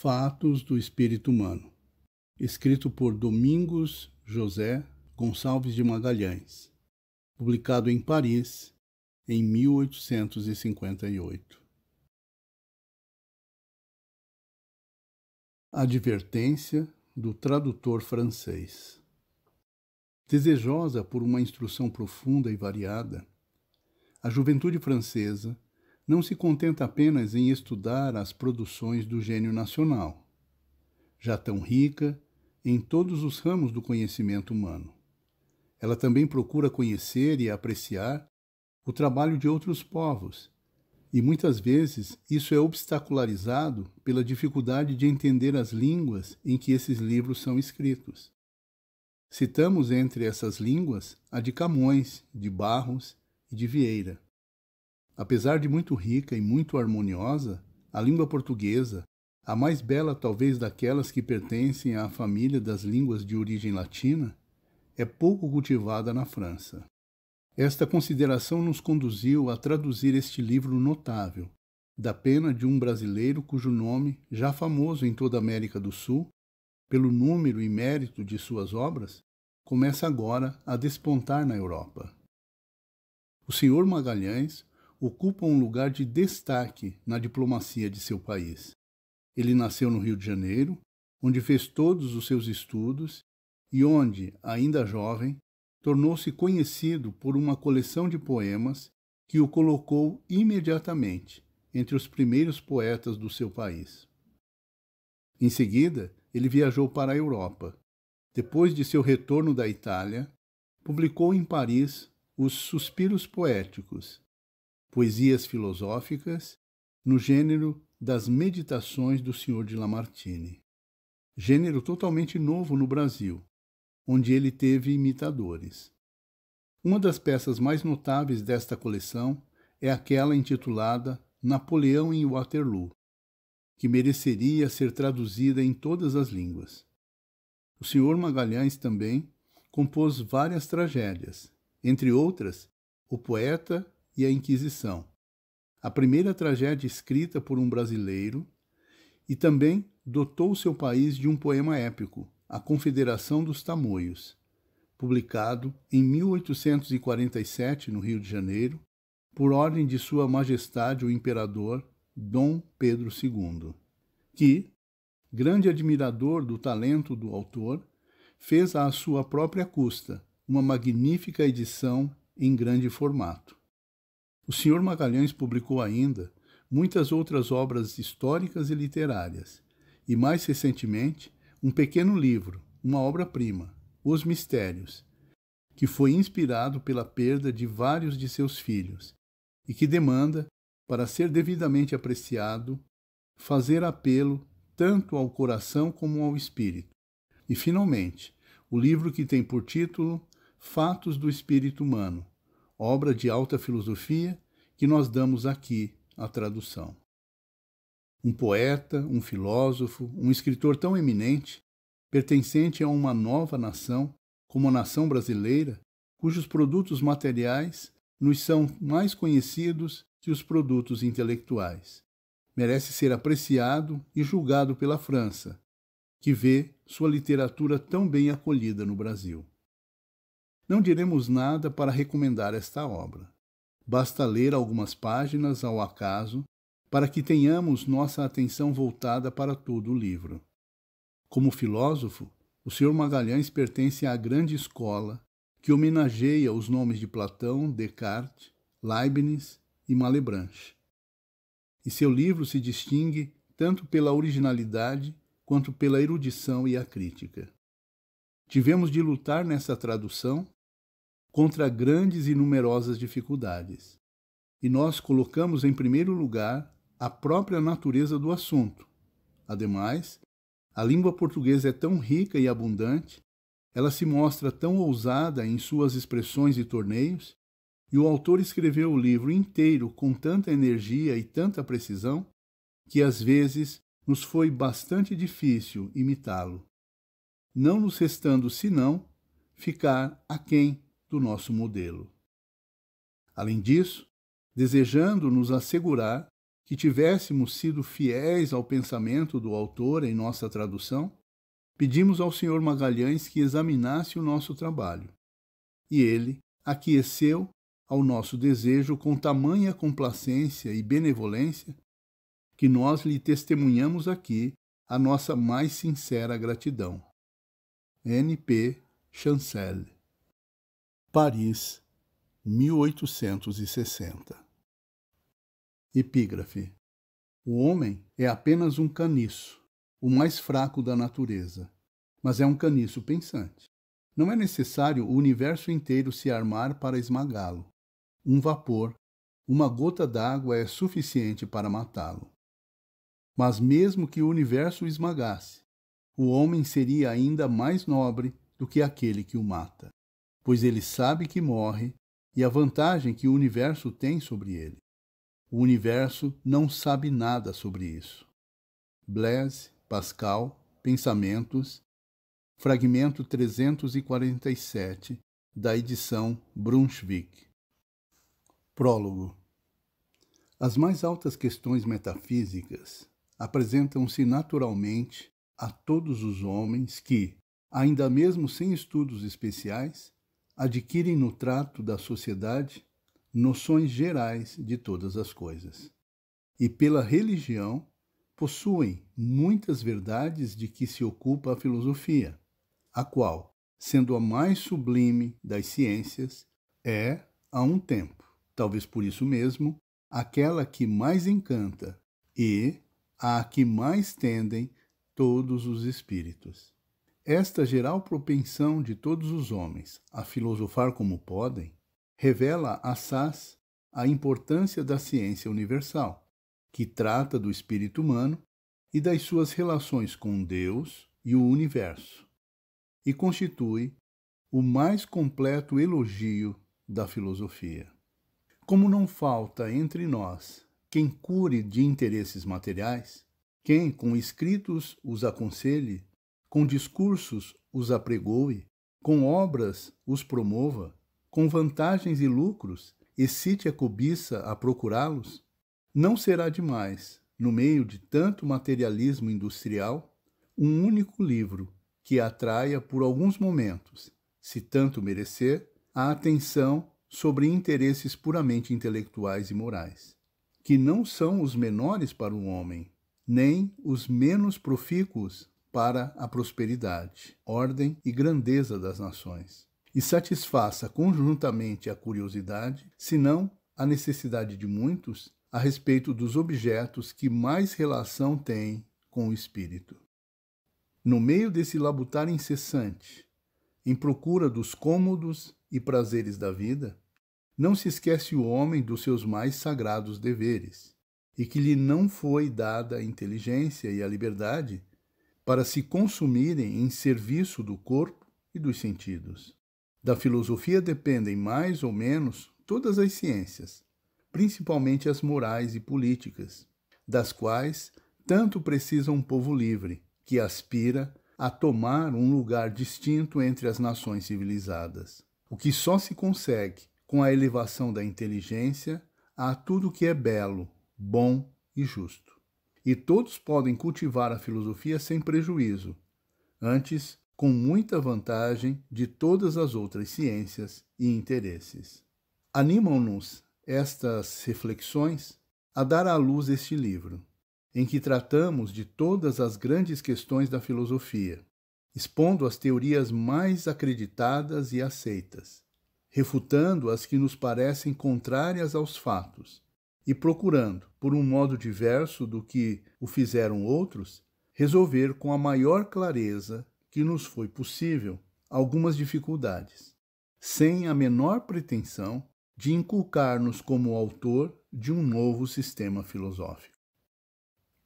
Fatos do Espírito Humano, escrito por Domingos José Gonçalves de Magalhães, publicado em Paris em 1858. Advertência do tradutor francês. Desejosa por uma instrução profunda e variada, a juventude francesa não se contenta apenas em estudar as produções do gênio nacional, já tão rica em todos os ramos do conhecimento humano. Ela também procura conhecer e apreciar o trabalho de outros povos, e muitas vezes isso é obstacularizado pela dificuldade de entender as línguas em que esses livros são escritos. Citamos entre essas línguas a de Camões, de Barros e de Vieira. Apesar de muito rica e muito harmoniosa, a língua portuguesa, a mais bela talvez daquelas que pertencem à família das línguas de origem latina, é pouco cultivada na França. Esta consideração nos conduziu a traduzir este livro notável, da pena de um brasileiro cujo nome, já famoso em toda a América do Sul, pelo número e mérito de suas obras, começa agora a despontar na Europa. O senhor Magalhães ocupa um lugar de destaque na diplomacia de seu país. Ele nasceu no Rio de Janeiro, onde fez todos os seus estudos e onde, ainda jovem, tornou-se conhecido por uma coleção de poemas que o colocou imediatamente entre os primeiros poetas do seu país. Em seguida, ele viajou para a Europa. Depois de seu retorno da Itália, publicou em Paris os Suspiros Poéticos, poesias filosóficas no gênero das Meditações do Senhor de Lamartine, gênero totalmente novo no Brasil, onde ele teve imitadores. Uma das peças mais notáveis desta coleção é aquela intitulada Napoleão em Waterloo, que mereceria ser traduzida em todas as línguas. O Senhor Magalhães também compôs várias tragédias, entre outras, O Poeta e a Inquisição, a primeira tragédia escrita por um brasileiro, e também dotou seu país de um poema épico, A Confederação dos Tamoios, publicado em 1847 no Rio de Janeiro, por ordem de Sua Majestade o Imperador Dom Pedro II, que, grande admirador do talento do autor, fez à sua própria custa uma magnífica edição em grande formato. O Sr. Magalhães publicou ainda muitas outras obras históricas e literárias, e mais recentemente, um pequeno livro, uma obra-prima, Os Mistérios, que foi inspirado pela perda de vários de seus filhos e que demanda, para ser devidamente apreciado, fazer apelo tanto ao coração como ao espírito. E, finalmente, o livro que tem por título Fatos do Espírito Humano, obra de alta filosofia que nós damos aqui a tradução. Um poeta, um filósofo, um escritor tão eminente, pertencente a uma nova nação, como a nação brasileira, cujos produtos materiais nos são mais conhecidos que os produtos intelectuais. Merece ser apreciado e julgado pela França, que vê sua literatura tão bem acolhida no Brasil. Não diremos nada para recomendar esta obra. Basta ler algumas páginas ao acaso para que tenhamos nossa atenção voltada para todo o livro. Como filósofo, o Sr. Magalhães pertence à grande escola que homenageia os nomes de Platão, Descartes, Leibniz e Malebranche. E seu livro se distingue tanto pela originalidade quanto pela erudição e a crítica. Tivemos de lutar nessa tradução contra grandes e numerosas dificuldades. E nós colocamos em primeiro lugar a própria natureza do assunto. Ademais, a língua portuguesa é tão rica e abundante, ela se mostra tão ousada em suas expressões e torneios, e o autor escreveu o livro inteiro com tanta energia e tanta precisão que às vezes nos foi bastante difícil imitá-lo, não nos restando senão ficar aquém do nosso modelo. Além disso, desejando nos assegurar que tivéssemos sido fiéis ao pensamento do autor em nossa tradução, pedimos ao Sr. Magalhães que examinasse o nosso trabalho. E ele aqueceu ao nosso desejo com tamanha complacência e benevolência que nós lhe testemunhamos aqui a nossa mais sincera gratidão. N.P. Chancel Paris, 1860 Epígrafe O homem é apenas um caniço, o mais fraco da natureza, mas é um caniço pensante. Não é necessário o universo inteiro se armar para esmagá-lo. Um vapor, uma gota d'água é suficiente para matá-lo. Mas mesmo que o universo o esmagasse, o homem seria ainda mais nobre do que aquele que o mata, pois ele sabe que morre e a vantagem que o universo tem sobre ele. O universo não sabe nada sobre isso. Blaise Pascal, Pensamentos, fragmento 347, da edição Brunswick. Prólogo. As mais altas questões metafísicas apresentam-se naturalmente a todos os homens que, ainda mesmo sem estudos especiais, adquirem no trato da sociedade noções gerais de todas as coisas. E pela religião, possuem muitas verdades de que se ocupa a filosofia, a qual, sendo a mais sublime das ciências, é, a um tempo, talvez por isso mesmo, aquela que mais encanta e a que mais tendem todos os espíritos. Esta geral propensão de todos os homens a filosofar como podem revela assaz a importância da ciência universal, que trata do espírito humano e das suas relações com Deus e o universo, e constitui o mais completo elogio da filosofia. Como não falta entre nós quem cure de interesses materiais, quem com escritos os aconselhe, com discursos os apregoe, com obras os promova, com vantagens e lucros, excite a cobiça a procurá-los, não será demais, no meio de tanto materialismo industrial, um único livro que atraia por alguns momentos, se tanto merecer, a atenção sobre interesses puramente intelectuais e morais, que não são os menores para o homem, nem os menos profícuos para a prosperidade, ordem e grandeza das nações e satisfaça conjuntamente a curiosidade, se não a necessidade de muitos, a respeito dos objetos que mais relação têm com o espírito. No meio desse labutar incessante, em procura dos cômodos e prazeres da vida, não se esquece o homem dos seus mais sagrados deveres, e que lhe não foi dada a inteligência e a liberdade para se consumirem em serviço do corpo e dos sentidos. Da filosofia dependem mais ou menos todas as ciências, principalmente as morais e políticas, das quais tanto precisa um povo livre, que aspira a tomar um lugar distinto entre as nações civilizadas, o que só se consegue com a elevação da inteligência a tudo que é belo, bom e justo. E todos podem cultivar a filosofia sem prejuízo, antes com muita vantagem de todas as outras ciências e interesses. Animam-nos estas reflexões a dar à luz este livro, em que tratamos de todas as grandes questões da filosofia, expondo as teorias mais acreditadas e aceitas, refutando as que nos parecem contrárias aos fatos e procurando, por um modo diverso do que o fizeram outros, resolver com a maior clareza que nos foi possível algumas dificuldades, sem a menor pretensão de inculcar-nos como autor de um novo sistema filosófico.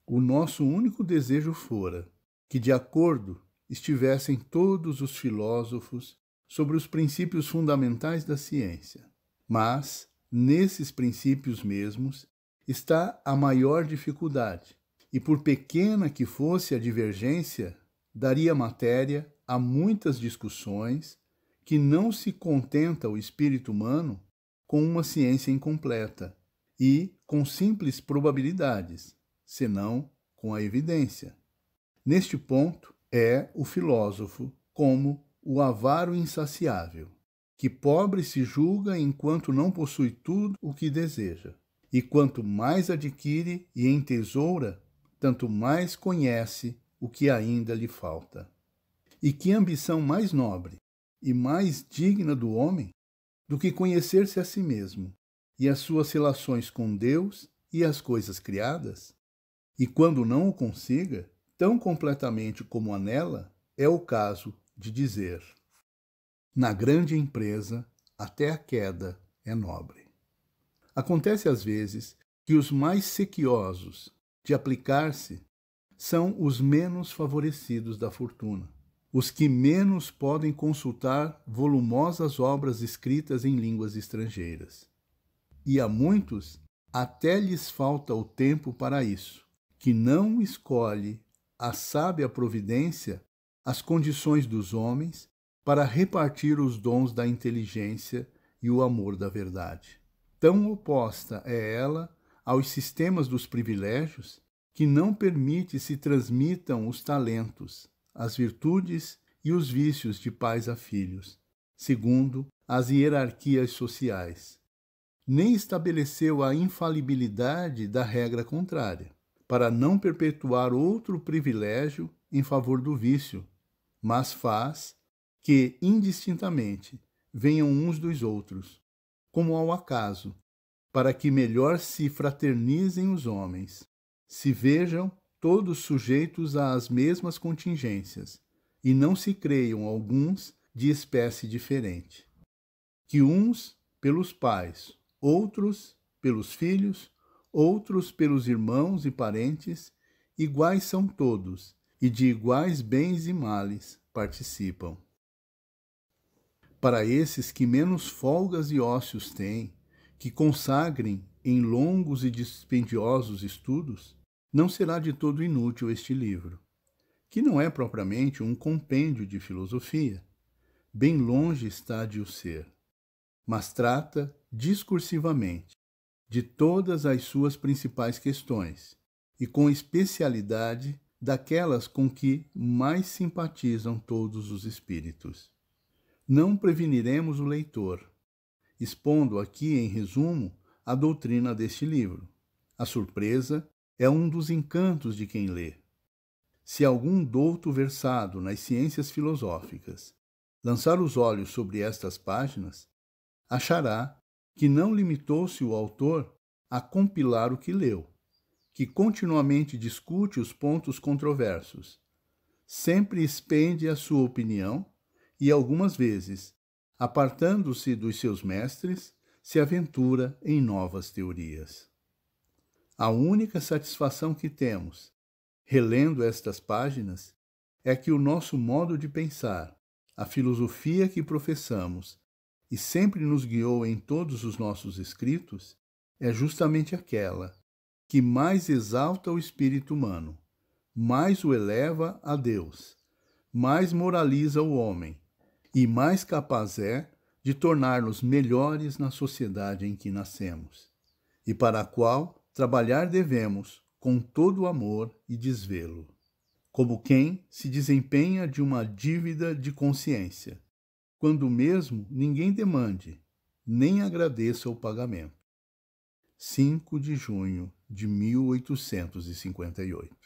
O nosso único desejo fora que, de acordo, estivessem todos os filósofos sobre os princípios fundamentais da ciência. Mas, nesses princípios mesmos, está a maior dificuldade, e por pequena que fosse a divergência daria matéria a muitas discussões que não se contenta o espírito humano com uma ciência incompleta e com simples probabilidades, senão com a evidência. Neste ponto é o filósofo como o avaro insaciável, que pobre se julga enquanto não possui tudo o que deseja. E quanto mais adquire e entesoura, tanto mais conhece o que ainda lhe falta. E que ambição mais nobre e mais digna do homem do que conhecer-se a si mesmo e as suas relações com Deus e as coisas criadas? E quando não o consiga, tão completamente como anela, é o caso de dizer: Na grande empresa, até a queda é nobre. Acontece às vezes que os mais sequiosos de aplicar-se são os menos favorecidos da fortuna, os que menos podem consultar volumosas obras escritas em línguas estrangeiras. E a muitos até lhes falta o tempo para isso, que não escolhe a sábia providência as condições dos homens para repartir os dons da inteligência e o amor da verdade. Tão oposta é ela aos sistemas dos privilégios que não permite se transmitam os talentos, as virtudes e os vícios de pais a filhos, segundo as hierarquias sociais. Nem estabeleceu a infalibilidade da regra contrária, para não perpetuar outro privilégio em favor do vício, mas faz que, indistintamente, venham uns dos outros, como ao acaso, para que melhor se fraternizem os homens, se vejam todos sujeitos às mesmas contingências, e não se creiam alguns de espécie diferente. Que uns pelos pais, outros pelos filhos, outros pelos irmãos e parentes, iguais são todos, e de iguais bens e males participam. Para esses que menos folgas e ócios têm, que consagrem em longos e dispendiosos estudos, não será de todo inútil este livro, que não é propriamente um compêndio de filosofia, bem longe está de o ser, mas trata discursivamente de todas as suas principais questões e com especialidade daquelas com que mais simpatizam todos os espíritos. Não preveniremos o leitor, expondo aqui em resumo a doutrina deste livro. A surpresa é um dos encantos de quem lê. Se algum douto versado nas ciências filosóficas lançar os olhos sobre estas páginas, achará que não limitou-se o autor a compilar o que leu, que continuamente discute os pontos controversos, sempre expende a sua opinião e, algumas vezes, apartando-se dos seus mestres, se aventura em novas teorias. A única satisfação que temos, relendo estas páginas, é que o nosso modo de pensar, a filosofia que professamos e sempre nos guiou em todos os nossos escritos, é justamente aquela que mais exalta o espírito humano, mais o eleva a Deus, mais moraliza o homem e mais capaz é de tornar-nos melhores na sociedade em que nascemos, e para a qual trabalhar devemos com todo amor e desvelo, como quem se desempenha de uma dívida de consciência, quando mesmo ninguém demande, nem agradeça o pagamento. 5 de junho de 1858